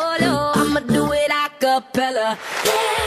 solo. I'ma do it a cappella. Yeah.